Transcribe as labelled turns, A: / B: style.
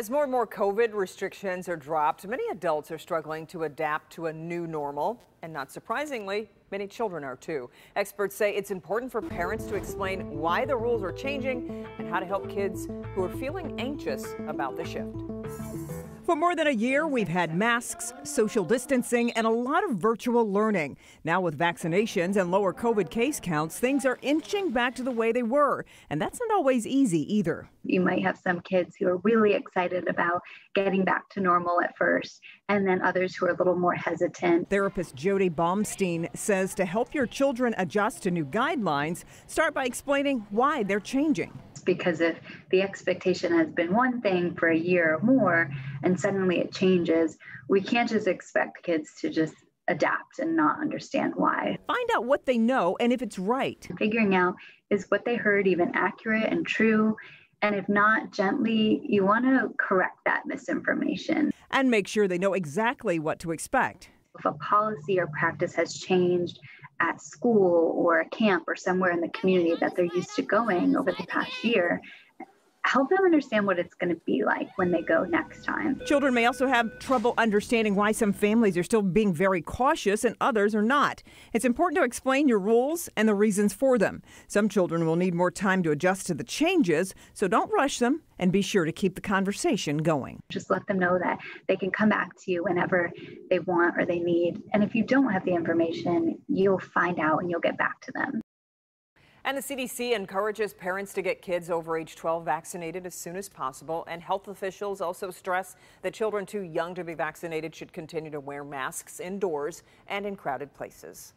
A: As more and more COVID restrictions are dropped, many adults are struggling to adapt to a new normal. And not surprisingly, many children are too. Experts say it's important for parents to explain why the rules are changing and how to help kids who are feeling anxious about the shift.
B: For more than a year, we've had masks, social distancing, and a lot of virtual learning. Now, with vaccinations and lower COVID case counts, things are inching back to the way they were. And that's not always easy either.
C: You might have some kids who are really excited about getting back to normal at first, and then others who are a little more hesitant.
B: Therapist Jody Baumstein says to help your children adjust to new guidelines, start by explaining why they're changing
C: because if the expectation has been one thing for a year or more and suddenly it changes, we can't just expect kids to just adapt and not understand why.
B: Find out what they know and if it's right.
C: Figuring out is what they heard even accurate and true. And if not, gently, you want to correct that misinformation.
B: And make sure they know exactly what to expect.
C: If a policy or practice has changed, at school or a camp or somewhere in the community that they're used to going over the past year help them understand what it's going to be like when they go next time.
B: Children may also have trouble understanding why some families are still being very cautious and others are not. It's important to explain your rules and the reasons for them. Some children will need more time to adjust to the changes, so don't rush them and be sure to keep the conversation going.
C: Just let them know that they can come back to you whenever they want or they need. And if you don't have the information, you'll find out and you'll get back to them.
A: And the CDC encourages parents to get kids over age 12 vaccinated as soon as possible. And health officials also stress that children too young to be vaccinated should continue to wear masks indoors and in crowded places.